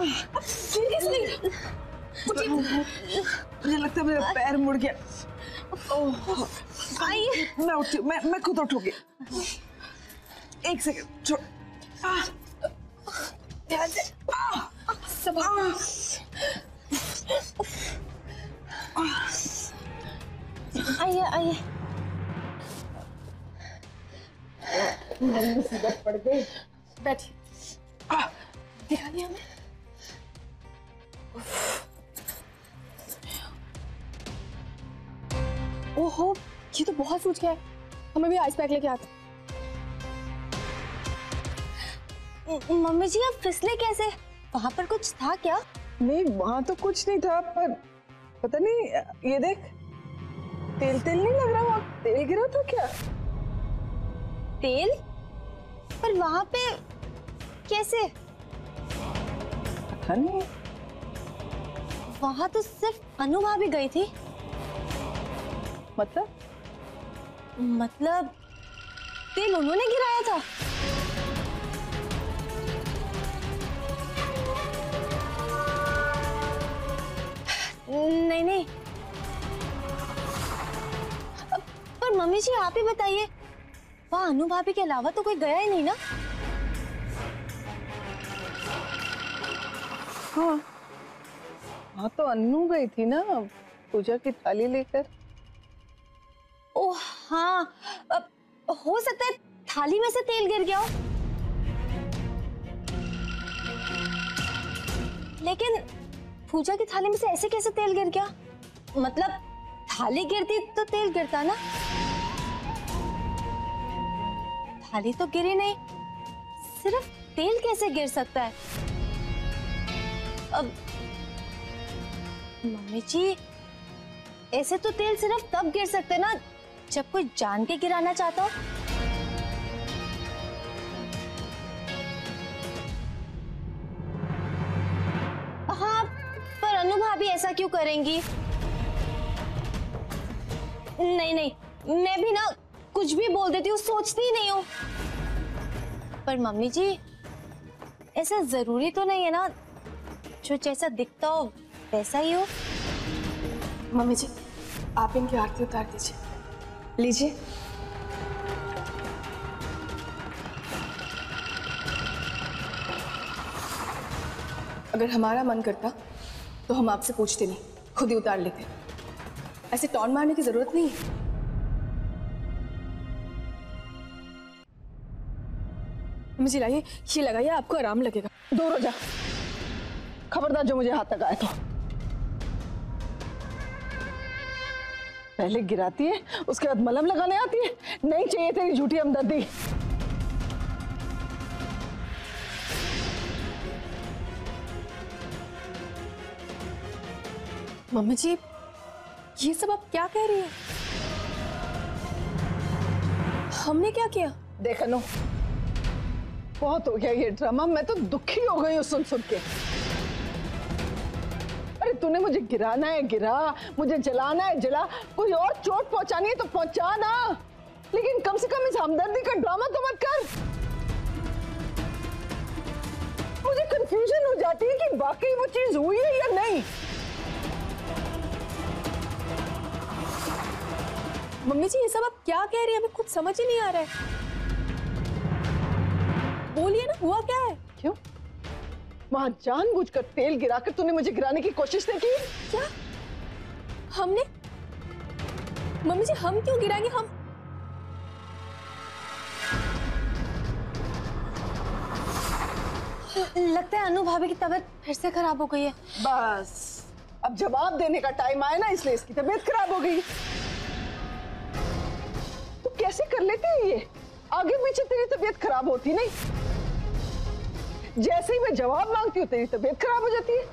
जी फिर किसने मुझे लगता है मेरा पैर मुड़ गया। ओह आइए मैं उठी मैं मैं खुद उठूँगी एक सेकंड छोड़। ध्यान से। आ, सब आ, आइए आइए। पड़ गई बैठिए। हमें। ओहो ये तो बहुत सूझ गया। है हमें भी आइस पैक लेके आते मम्मी जी आप फिसले कैसे? वहाँ पर कुछ था क्या? नहीं वहाँ तो कुछ नहीं था पर पता नहीं ये देख तेल तेल नहीं लग रहा वहाँ? तेल गिरा था क्या? तेल? पर वहाँ पे कैसे? पता नहीं। वहाँ तो सिर्फ़ अनु भाभी गई थी। मतलब? मतलब तेल उन्होंने गिराया था। नहीं नहीं। पर मम्मी जी आप ही बताइए वहाँ अनु भाभी के अलावा तो कोई गया ही नहीं ना? हाँ। हाँ तो अन्नू गई थी ना पूजा की थाली लेकर। ओह हाँ अब हो सकता है थाली में से तेल गिर गया हो। लेकिन पूजा की थाली में से ऐसे कैसे तेल गिर गया? मतलब थाली गिरती तो तेल गिरता ना? थाली तो गिरी नहीं, सिर्फ़ तेल कैसे गिर सकता है? अब मम्मी जी, ऐसे तो तेल सिर्फ़ तब गिर सकते ना, जब कोई जान के गिराना चाहता हो। हाँ पर अनु भाभी ऐसा क्यों करेंगी? नहीं नहीं, मैं भी ना कुछ भी बोल देती हूँ, सोचती ही नहीं हूँ। पर मम्मी जी, ऐसा ज़रूरी तो नहीं है ना, जो जैसा दिखता हो वैसा ही हो। मम्मी जी आप इनकी आरती उतार दीजिए। लीजिए। अगर हमारा मन करता तो हम आपसे पूछते नहीं खुद ही उतार लेते। ऐसे टॉन मारने की ज़रूरत नहीं है। जी लाइए ये लगाइए आपको आराम लगेगा। दूर हो जा। खबरदार जो मुझे हाथ लगाए तो पहले गिराती है उसके बाद मलम लगाने आती है। नहीं चाहिए तेरी झूठी हमदर्दी। मम्मी जी ये सब आप क्या कह रही हैं? हमने क्या किया? देख अनु बहुत हो गया ये ड्रामा। मैं तो दुखी हो गई हूँ सुन सुन के। तूने मुझे गिराना है, गिरा। मुझे जलाना है, जला। कोई और चोट पहुंचानी है तो पहुँचा ना लेकिन कम से कम इस हमदर्दी का ड्रामा तो मत कर। मुझे कंफ्यूजन हो जाती है कि वाकई वो चीज़ हुई है या नहीं। मम्मी जी, ये सब आप क्या कह रही हैं? हमें कुछ समझ ही नहीं आ रहा है। वहाँ जानबूझकर तेल गिराकर तूने मुझे गिराने की कोशिश नहीं की। क्या? हमने? मम्मी जी हम क्यों गिराएँगे? हम लगता है अनु भाभी की तबीयत फिर से खराब हो गई है। बस। अब जवाब देने का टाइम आया ना इसलिए इसकी तबीयत खराब हो गई। तो कैसे कर लेते हैं ये? आगे पीछे तेरी तबीयत खराब होती नहीं। जैसे ही मैं जवाब मांगती हूँ, तेरी तबीयत खराब हो जाती है।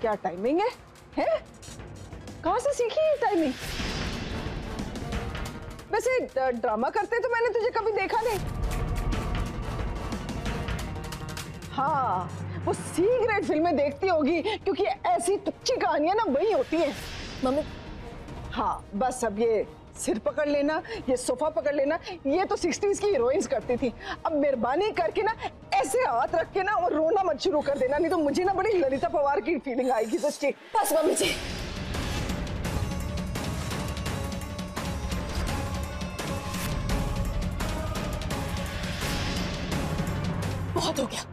क्या टाइमिंग है? हैं? कहाँ से सीखी है टाइमिंग वैसे ड्रामा करते तो मैंने तुझे कभी देखा नहीं। हाँ वो सी ग्रेड फ़िल्में देखती होगी, क्योंकि ऐसी तुच्छी कहानियाँ ना वही होती हैं। मम्मी हाँ बस अब ये सिर पकड़ लेना, ये सोफा पकड़ लेना, ये तो सिक्सटीज की हीरोइंस करती थी। अब मेहरबानी करके ना, ऐसे हाथ रख के ना, और रोना मत शुरू कर देना, नहीं तो मुझे ना बड़ी ललिता पवार की फीलिंग आएगी सच्ची बस मम्मी जी। बहुत हो गया।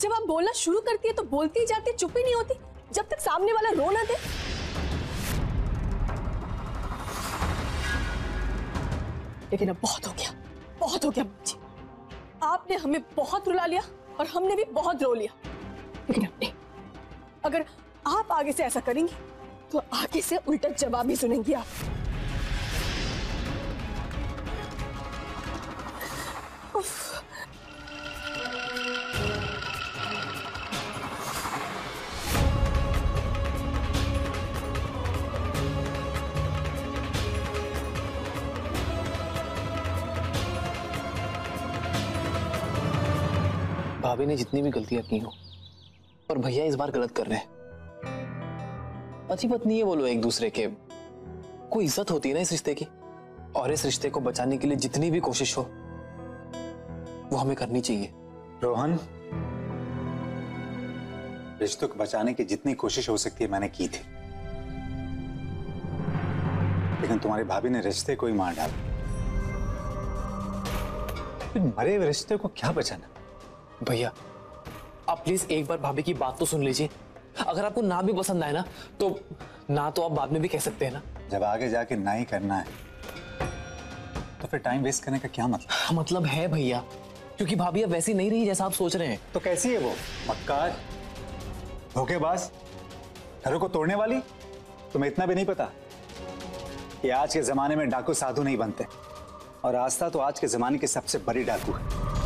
जब आप बोलना शुरू करती है तो बोलती जाती, चुप ही नहीं होती। जब तक सामने वाला रो ना दे। लेकिन अब बहुत हो गया। बहुत हो गया जी आपने हमें बहुत रुला लिया और हमने भी बहुत रो लिया। लेकिन अब नहीं। अगर आप आगे से ऐसा करेंगी तो आगे से उल्टा जवाब ही सुनेंगी आप। उफ, भाभी ने जितनी भी गलतियाँ की हो, पर भैया इस बार गलत कर रहे हैं। पति पत्नी है बोलो एक दूसरे के, कोई इज़्ज़त होती है ना इस रिश्ते की? और इस रिश्ते को बचाने के लिए जितनी भी कोशिश हो, वो हमें करनी चाहिए। रोहन, रिश्तों को बचाने की जितनी कोशिश हो सकती है मैंने की थी। लेकिन तुम्हारी भाभी ने रिश्ते को ही मार डाला। मरे रिश्ते को क्या बचाना? भैया आप प्लीज़ एक बार भाभी की बात तो सुन लीजिए। अगर आपको ना भी पसंद आए ना तो ना तो आप बाद में भी कह सकते हैं ना। जब आगे जाके ना ही करना है तो फिर टाइम वेस्ट करने का क्या मतलब? मतलब है भैया क्योंकि भाभी अब वैसी नहीं रही जैसा आप सोच रहे हैं। तो कैसी है वो? मक्कार? धोखेबाज घरों को तोड़ने वाली? तुम्हें इतना भी नहीं पता कि आज के जमाने में डाकू साधु नहीं बनते। और आस्था तो आज के जमाने की सबसे बड़ी डाकू है।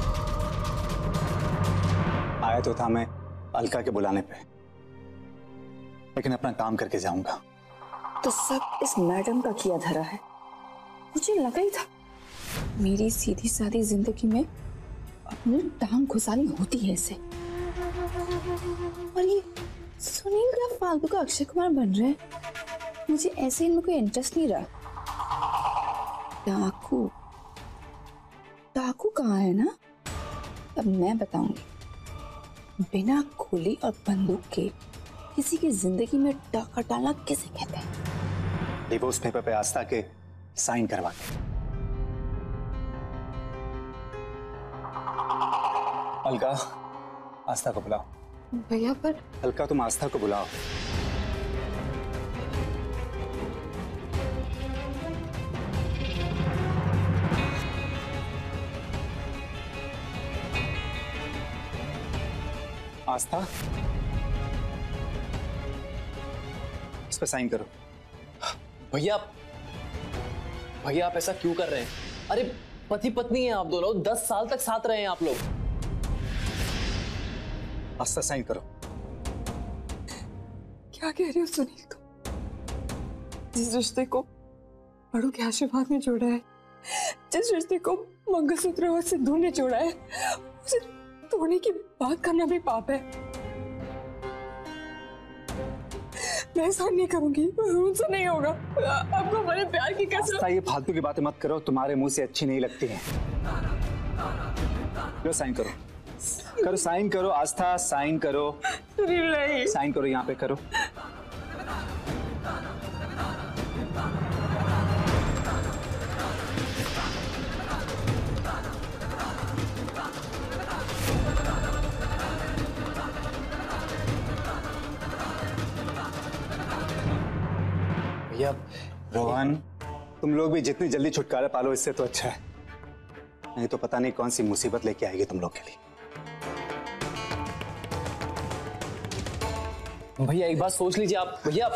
आया तो था मैं अलका के बुलाने पे। लेकिन अपना काम करके जाऊँगा। तो सब इस मैडम का किया धरा है। मुझे लगा ही था, मेरी सीधी सादी ज़िंदगी में अपनी टांग घुसानी होती है इसे और ये सुनील क्या फालतू का अक्षय कुमार बन रहे हैं। मुझे ऐसे इनमें कोई इंटरेस्ट नहीं रहा। डाकू डाकू कहाँ है ना? अब मैं बताऊँगी। बिना गोली और बंदूक के किसी की ज़िंदगी में डाका डालना किसे कहते हैं? डिवोर्स पेपर पे आस्था के साइन करवा के। अलका आस्था को बुलाओ। भैया पर अलका तुम आस्था को बुलाओ। आस्था। इस पर साइन करो। भैया भैया आप ऐसा क्यों कर रहे हैं? अरे पति पत्नी हैं आप दोनों। दस साल तक साथ रहे हैं आप लोग। आस्था साइन करो। क्या कह रहे हो सुनील तुम जिस रिश्ते को बड़ों के आशीर्वाद में जोड़ा है, जिस रिश्ते को मंगलसूत्र और सिंदूर ने जोड़ा है, उसे तोड़ने की बात करना भी पाप है। मैं ऐसा नहीं करूँगी। उनसे नहीं होगा। आपको बड़े प्यार की कैसे ये फालतू की बातें मत करो। तुम्हारे मुँह से अच्छी नहीं लगती है। लो साइन करो। करो साइन करो आस्था साइन करो। नहीं। साइन करो यहाँ पे करो। रोहन तुम लोग भी जितनी जल्दी छुटकारा पालो इससे तो अच्छा है। नहीं तो पता नहीं कौन सी मुसीबत लेके आएगी तुम लोग के लिए। भैया एक बात सोच लीजिए आप। भैया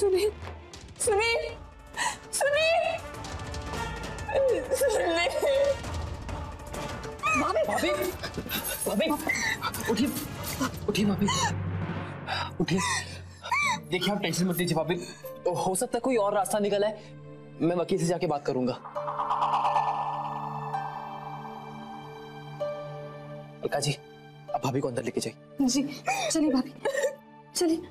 सुनील सुनील सुनील सुनील। भाभी भाभी भाभी उठिए उठिए भाभी उठिए। देखिए आप टेंशन मत लीजिए भाभी। हो सकता है कोई और रास्ता निकल है मैं वकील से जाके बात करूँगा। अलका जी अब भाभी को अंदर लेके जाइए। जी, चलिए भाभी। चलिए।